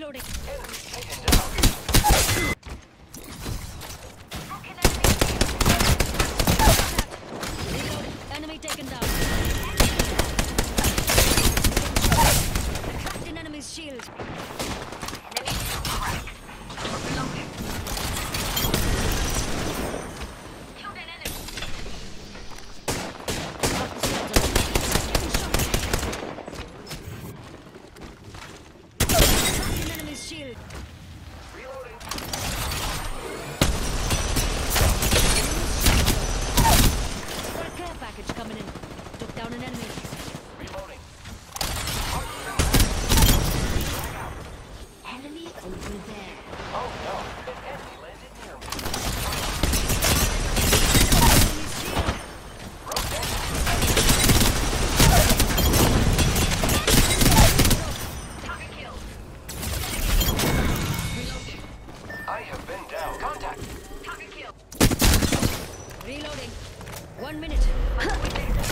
Reloading. Shield. A care package coming in. Took down an. Enemy I have been down. Contact. Target kill. Reloading. One minute. Firing.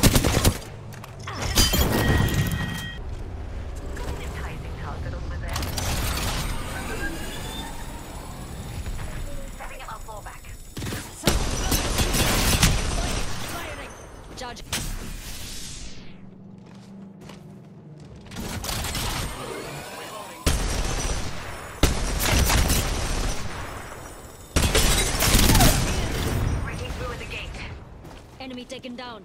Enemy taken down.